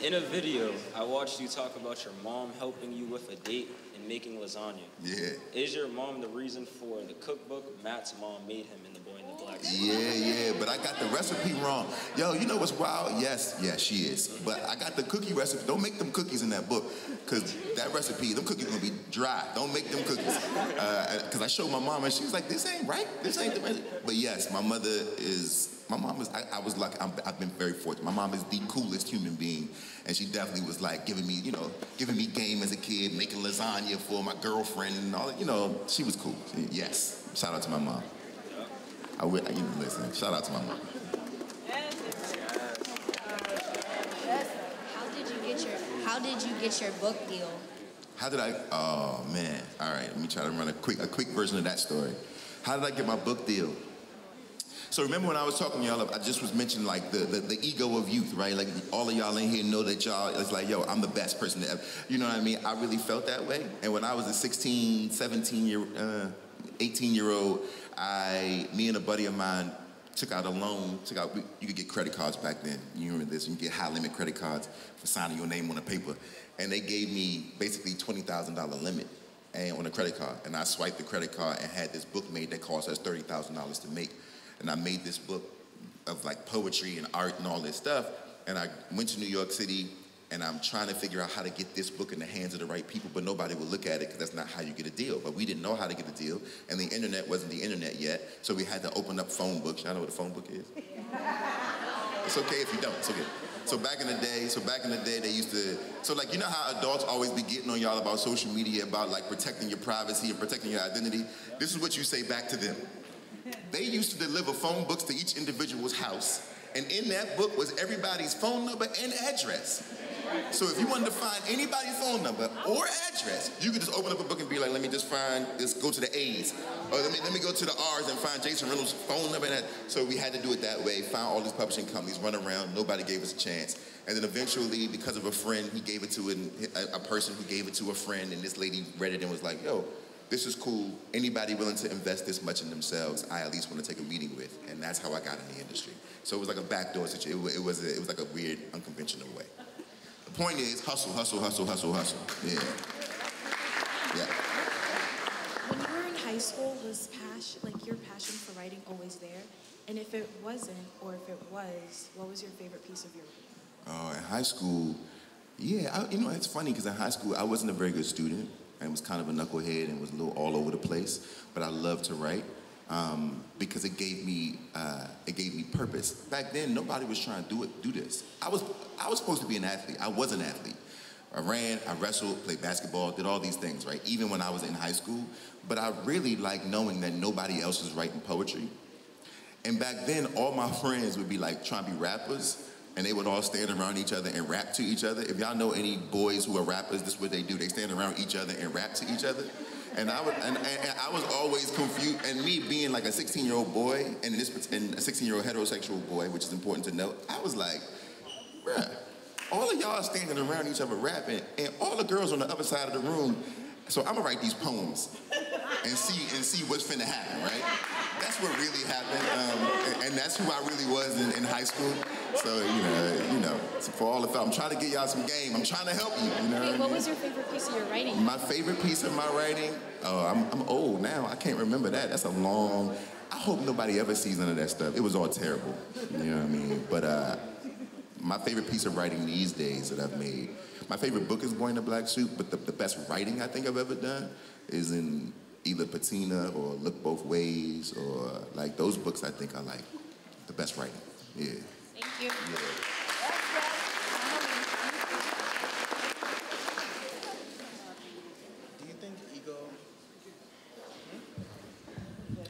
In a video, I watched you talk about your mom helping you with a date and making lasagna. Yeah. Is your mom the reason for the cookbook Matt's mom made him in The Boy in the Black? Yeah, yeah, but I got the recipe wrong. Yo, you know what's wild? Yes, yes, she is. But I got the cookie recipe. Don't make them cookies in that book, because that recipe, them cookies gonna be dry. Don't make them cookies. Uh, because I showed my mom and she was like, this ain't right. This ain't the recipe. But yes, my mother is, my mom is, I, I was lucky. I'm, I've been very fortunate. My mom is the coolest human being. And she definitely was like giving me, you know, giving me game as a kid, making lasagna for my girlfriend and all, that, you know, she was cool. Yes, shout out to my mom. I would, you know, listen, shout out to my mom. How did you get your How did you get your book deal? How did I? Oh man! All right, let me try to run a quick a quick version of that story. How did I get my book deal? So remember when I was talking to y'all, I just was mentioning like the, the, the ego of youth, right? Like all of y'all in here know that y'all, it's like, yo, I'm the best person to ever, you know what I mean? I really felt that way. And when I was a 16, 17 year, uh, 18 year old, I, me and a buddy of mine took out a loan, took out, you could get credit cards back then. You remember this, you get high limit credit cards for signing your name on a paper. And they gave me basically $20,000 limit and on a credit card. And I swiped the credit card and had this book made that cost us thirty thousand dollars to make. And I made this book of like poetry and art and all this stuff. And I went to New York City and I'm trying to figure out how to get this book in the hands of the right people, but nobody will look at it because that's not how you get a deal. But we didn't know how to get a deal, and the internet wasn't the internet yet, so we had to open up phone books. Y'all know what a phone book is? [laughs] It's okay if you don't. It's okay. So back in the day, so back in the day, they used to. So like, you know how adults always be getting on y'all about social media about like protecting your privacy and protecting your identity. This is what you say back to them. They used to deliver phone books to each individual's house, and in that book was everybody's phone number and address. So if you wanted to find anybody's phone number or address, you could just open up a book and be like, let me just find, just go to the A's. Or let me, let me go to the R's and find Jason Reynolds' phone number. And. So we had to do it that way, found all these publishing companies, run around, nobody gave us a chance. And then eventually, because of a friend, he gave it to a, a person who gave it to a friend, and this lady read it and was like, yo, this is cool. Anybody willing to invest this much in themselves, I at least want to take a meeting with. And that's how I got in the industry. So it was like a backdoor situation. It was, it was, a, it was like a weird, unconventional way. The point is hustle, hustle, hustle, hustle, hustle. Yeah. Yeah. When you were in high school, was passion, like your passion for writing always there? And if it wasn't, or if it was, what was your favorite piece of your writing? Uh, in high school, yeah, I, you know, it's funny because in high school, I wasn't a very good student. I was kind of a knucklehead and was a little all over the place, but I loved to write um, because it gave me uh, it gave me purpose. Back then, nobody was trying to do it do this. I was I was supposed to be an athlete. I was an athlete. I ran, I wrestled, played basketball, did all these things, right? Even when I was in high school. But I really liked knowing that nobody else was writing poetry. And back then, all my [laughs] friends would be like trying to be rappers, and they would all stand around each other and rap to each other. If y'all know any boys who are rappers, this is what they do. They stand around each other and rap to each other. And I, would, and, and I was always confused. And me being like a 16 year old boy and, this, and a 16 year old heterosexual boy, which is important to note, I was like, bruh, all of y'all standing around each other rapping, and all the girls on the other side of the room. So I'm gonna write these poems and see and see what's finna happen, right? That's what really happened, um, and, and, that's who I really was in, in, high school. So you know, you know, so for all the I'm trying to get y'all some game. I'm trying to help you. You know. Hey, what, what was your favorite piece of your writing? My favorite piece of my writing. Oh, I'm, I'm old now. I can't remember that. That's a long. I hope nobody ever sees none of that stuff. It was all terrible. You know what I mean? But uh, my favorite piece of writing these days that I've made. My favorite book is Boy in a Black Suit, but the, the best writing I think I've ever done is in either Patina or Look Both Ways or like those books I think I like the best writing. Yeah. Thank you. Yeah. Do you think ego hmm?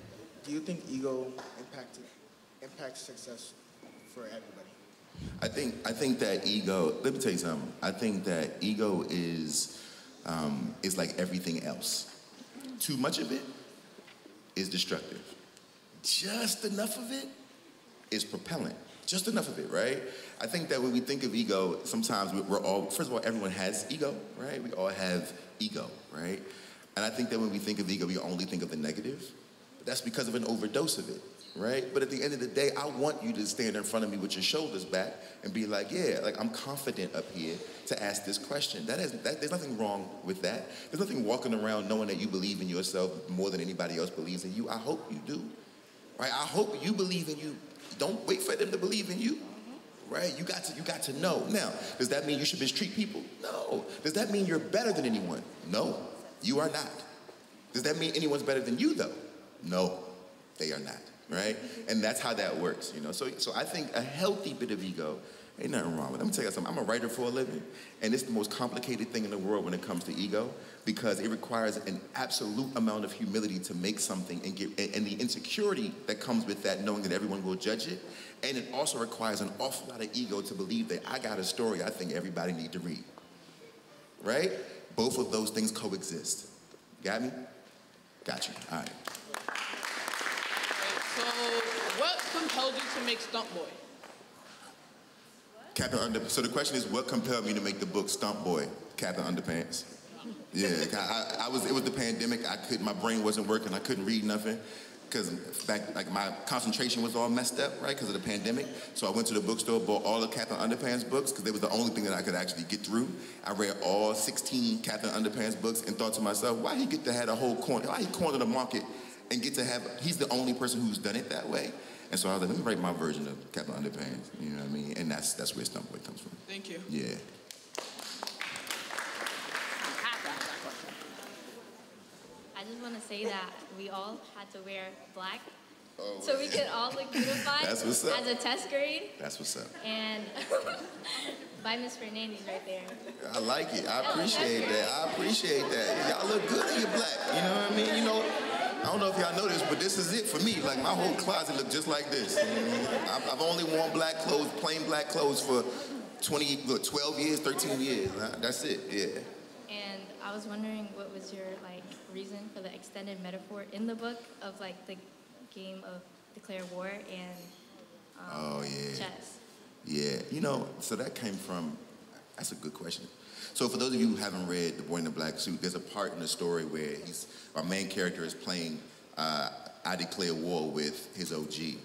do you think ego impacted impacts success for everybody? I think I think that ego. Let me tell you something. I think that ego is um, is like everything else. Too much of it is destructive. Just enough of it is propellant. Just enough of it, right? I think that when we think of ego, sometimes we're all. First of all, everyone has ego, right? We all have ego, right? And I think that when we think of ego, we only think of the negative. But that's because of an overdose of it right? But at the end of the day, I want you to stand in front of me with your shoulders back and be like, yeah, like I'm confident up here to ask this question. That is, that, there's nothing wrong with that. There's nothing walking around knowing that you believe in yourself more than anybody else believes in you. I hope you do, right? I hope you believe in you. Don't wait for them to believe in you. Right? You got to you got to know. Now, does that mean you should mistreat people? No. Does that mean you're better than anyone? No. You are not. Does that mean anyone's better than you though? No, they are not right? And that's how that works, you know. So, so I think a healthy bit of ego ain't nothing wrong with it. Let me tell you something. I'm a writer for a living, and it's the most complicated thing in the world when it comes to ego because it requires an absolute amount of humility to make something and get and the insecurity that comes with that, knowing that everyone will judge it. And it also requires an awful lot of ego to believe that I got a story I think everybody need to read. Right? Both of those things coexist. Got me? Got you. All right. So, what compelled you to make Stuntboy? Captain Under. So the question is, what compelled me to make the book Stuntboy, Captain Underpants? Yeah, I, I, was. It was the pandemic. I could. My brain wasn't working. I couldn't read nothing. because back like my concentration was all messed up, right, because of the pandemic. So I went to the bookstore, bought all the Captain Underpants books because they was the only thing that I could actually get through. I read all 16 Captain Underpants books and thought to myself, why he get to have a whole corner? Why he cornered the market and get to have? He's the only person who's done it that way. And so I was like, let me write my version of Captain Underpants. You know what I mean? And that's that's where Stuntboy comes from. Thank you. Yeah. I just want to say that we all had to wear black Oh, so we could all look unified That's what's up. as a test grade. That's what's up. And [laughs] by Miss Fernandez right there. I like it. I appreciate that. I appreciate that. Y'all look good in your black. You know what I mean? You know, I don't know if y'all know this, but this is it for me. Like my whole closet look just like this. You know I mean? I've, only worn black clothes, plain black clothes for 20, what, 12 years, 13 years. That's it. Yeah. And I was wondering what was your like reason for the extended metaphor in the book of like the game of declare war and um, Oh yeah. chess. Yeah, you know, so that came from, that's a good question. So for those of you who haven't read The Boy in the Black Suit, there's a part in the story where he's, our main character is playing uh, I Declare War with his OG.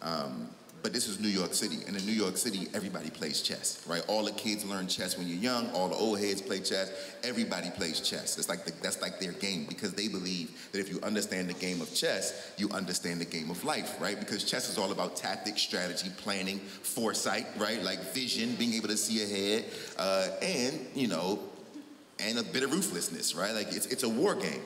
Um, but this is New York City, and in New York City, everybody plays chess, right? All the kids learn chess when you're young. All the old heads play chess. Everybody plays chess. It's like the, that's like their game because they believe that if you understand the game of chess, you understand the game of life, right? Because chess is all about tactics, strategy, planning, foresight, right? Like vision, being able to see ahead, uh, and you know, and a bit of ruthlessness, right? Like it's it's a war game,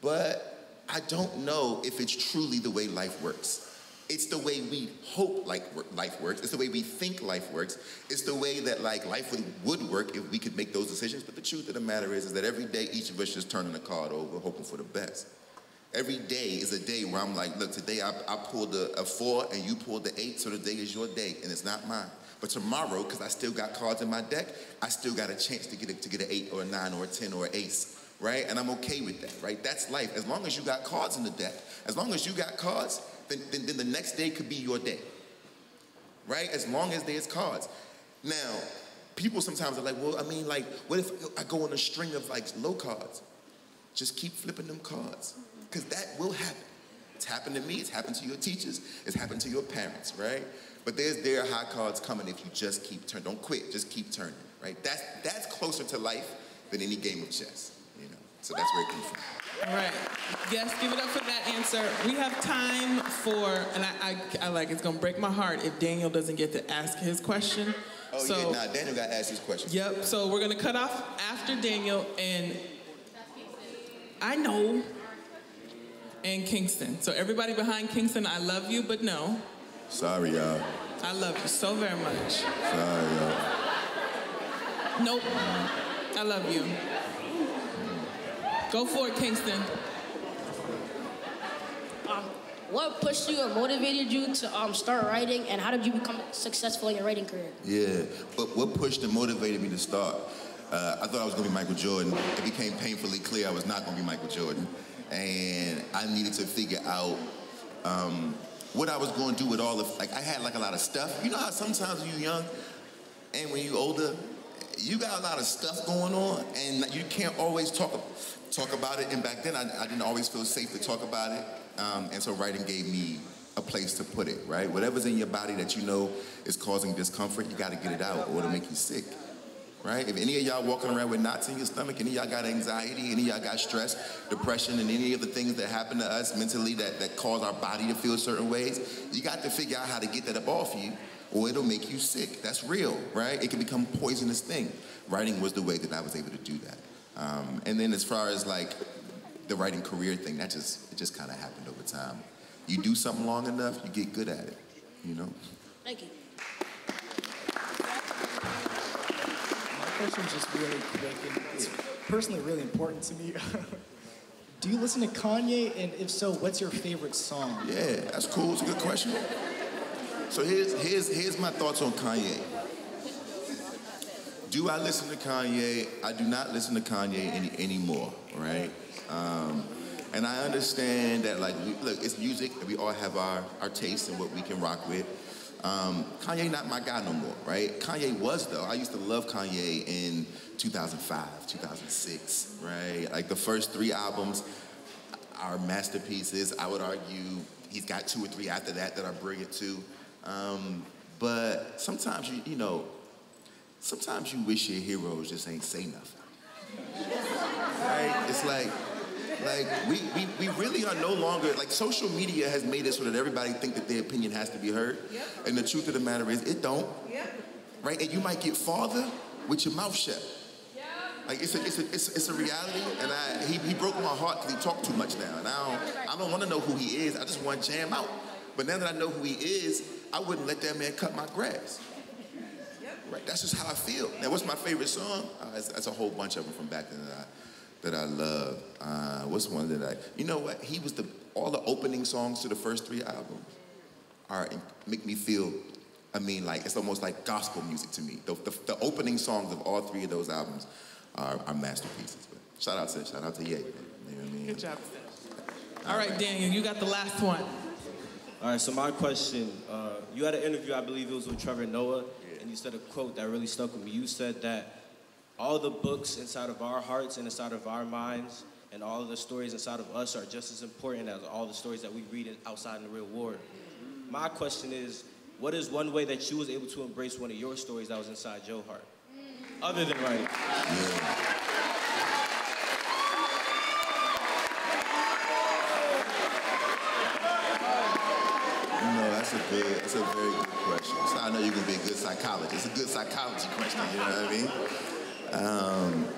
but I don't know if it's truly the way life works. It's the way we hope like life works. It's the way we think life works. It's the way that like life would, would work if we could make those decisions. But the truth of the matter is, is that every day each of us just turning the card over, hoping for the best. Every day is a day where I'm like, look, today I, I pulled a, a four and you pulled the eight, so today is your day and it's not mine. But tomorrow, because I still got cards in my deck, I still got a chance to get a, to get an eight or a nine or a ten or an ace, right? And I'm okay with that, right? That's life. As long as you got cards in the deck, as long as you got cards, then, then, then the next day could be your day, right? As long as there's cards. Now, people sometimes are like, well, I mean, like, what if I go on a string of like low cards? Just keep flipping them cards, because that will happen. It's happened to me. It's happened to your teachers. It's happened to your parents, right? But there's there are high cards coming if you just keep turning. Don't quit. Just keep turning, right? That's that's closer to life than any game of chess, you know. So that's where it comes from. All right. Yes, give it up for that answer. We have time for, and I, I, I like, it's gonna break my heart if Daniel doesn't get to ask his question. Oh so, yeah, nah, Daniel got to ask his question. Yep. So we're gonna cut off after Daniel and I know. And Kingston. So everybody behind Kingston, I love you, but no. Sorry, y'all. I love you so very much. Sorry, y'all. Nope. I love you. Go for it, Kingston. Um, what pushed you or motivated you to um, start writing, and how did you become successful in your writing career? Yeah, but what pushed and motivated me to start? Uh, I thought I was going to be Michael Jordan. It became painfully clear I was not going to be Michael Jordan, and I needed to figure out um, what I was going to do with all of. Like I had like a lot of stuff. You know how sometimes when you're young, and when you're older, you got a lot of stuff going on, and you can't always talk talk about it. And back then, I, I didn't always feel safe to talk about it, um, and so writing gave me a place to put it. Right, whatever's in your body that you know is causing discomfort, you got to get it out, or it'll make you sick. Right? If any of y'all walking around with knots in your stomach, any y'all got anxiety, any y'all got stress, depression, and any of the things that happen to us mentally that, that cause our body to feel certain ways, you got to figure out how to get that up off you or it'll make you sick. That's real, right? It can become poisonous thing. Writing was the way that I was able to do that. Um, and then as far as like the writing career thing, that just it just kind of happened over time. You do something long enough, you get good at it, you know. Thank you. My question's just really quick, and it's personally really important to me. [laughs] Do you listen to Kanye? And if so, what's your favorite song? Yeah, that's cool. It's a good question. So here's here's here's my thoughts on Kanye. Do I listen to Kanye? I do not listen to Kanye any anymore, right? Um, and I understand that, like, look, it's music, and we all have our our tastes and what we can rock with. Um, Kanye not my guy no more, right? Kanye was though. I used to love Kanye in 2005, 2006, right? Like the first three albums, are masterpieces. I would argue he's got two or three after that that are brilliant too. Um, but sometimes you, you know, sometimes you wish your heroes just ain't say nothing. Right? It's like, like we, we, we really are no longer like social media has made it so that everybody think that their opinion has to be heard. Yep. And the truth of the matter is it don't. Yep. Right? And you might get farther with your mouth shut. Yeah. Like it's a, it's a, it's, it's a reality, and I, he, he broke my heart because he talked too much now. And I don't, I don't want to know who he is. I just want to jam out. But now that I know who he is, I wouldn't let that man cut my grass. Right? That's just how I feel. Now, what's my favorite song? Uh, it's, it's a whole bunch of them from back then that I, that I love. Uh, what's one that I? You know what? He was the all the opening songs to the first three albums are make me feel. I mean, like it's almost like gospel music to me. The, the, the opening songs of all three of those albums are, are masterpieces. But shout out to shout out to Ye. You know what I mean? Good job. All right, Daniel, you got the last one. All right, so my question, uh, you had an interview, I believe it was with Trevor Noah, and you said a quote that really stuck with me. You said that all the books inside of our hearts and inside of our minds and all the stories inside of us are just as important as all the stories that we read outside in the real world. My question is, what is one way that you was able to embrace one of your stories that was inside your heart? Other than writing. You know, that's a good, that's a very good question. I know you're gonna be a good psychologist. It's a good psychology question. You know what I mean? Um,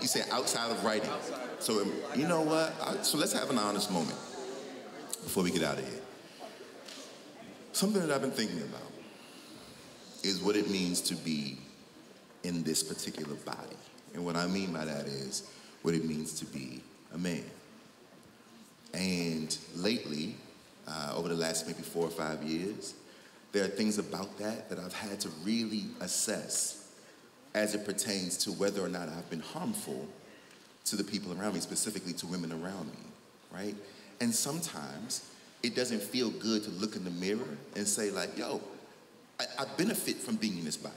you say outside of writing. So um, you know what? I, so let's have an honest moment before we get out of here. Something that I've been thinking about is what it means to be in this particular body. And what I mean by that is what it means to be a man. And lately, uh, over the last maybe four or five years, there are things about that that I've had to really assess as it pertains to whether or not I've been harmful to the people around me, specifically to women around me, right? And sometimes it doesn't feel good to look in the mirror and say, like, yo, I, I benefit from being in this body.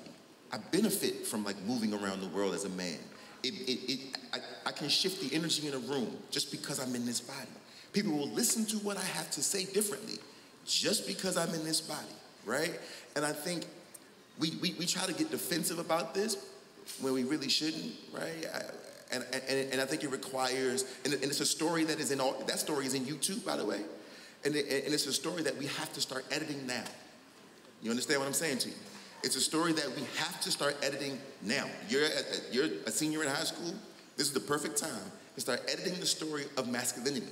I benefit from like moving around the world as a man. It, it, it, I, I can shift the energy in a room just because I'm in this body. People will listen to what I have to say differently just because I'm in this body, right? And I think we, we, we try to get defensive about this when we really shouldn't, right? I, and, and, and I think it requires, and, and it's a story that is in all, that story is in YouTube, by the way. And, it, and it's a story that we have to start editing now. You understand what I'm saying to you? It's a story that we have to start editing now. You're a, you're a senior in high school. This is the perfect time to start editing the story of masculinity,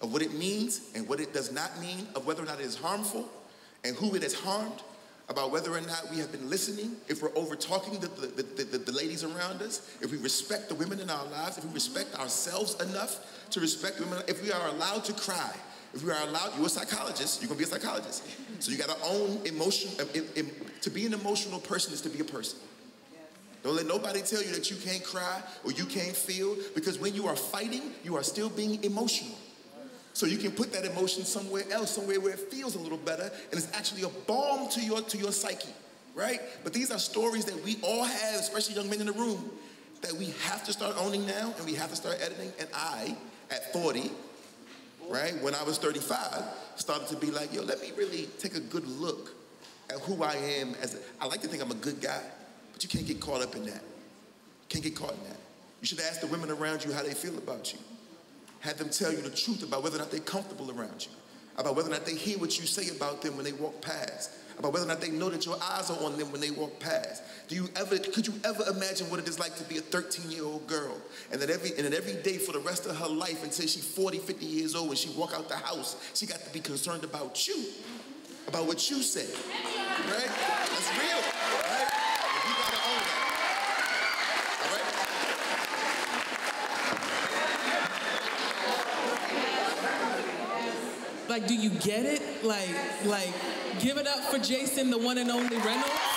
of what it means and what it does not mean, of whether or not it is harmful and who it has harmed, about whether or not we have been listening, if we're over talking the, the, the, the, ladies around us, if we respect the women in our lives, if we respect ourselves enough to respect women, if we are allowed to cry, if we are allowed, you're a psychologist, you're gonna be a psychologist. So you gotta own emotion, em- em- to be an emotional person is to be a person. Don't let nobody tell you that you can't cry or you can't feel, because when you are fighting, you are still being emotional. So you can put that emotion somewhere else, somewhere where it feels a little better, and it's actually a balm to your to your psyche, right? But these are stories that we all have, especially young men in the room, that we have to start owning now, and we have to start editing. And I, at 40, right, when I was 35, started to be like, yo, let me really take a good look at who I am. As a, I like to think I'm a good guy, but you can't get caught up in that. Can't get caught in that. You should ask the women around you how they feel about you. Have them tell you the truth about whether or not they're comfortable around you, about whether or not they hear what you say about them when they walk past, about whether or not they know that your eyes are on them when they walk past. Do you ever, could you ever imagine what it is like to be a 13-year-old girl and that every, and that every day for the rest of her life until she's 40, 50 years old when she walk out the house, she got to be concerned about you, about what you say, right? That's real, right? And you gotta own that, all right? Like, do you get it? Like, like, give it up for Jason, the one and only Reynolds.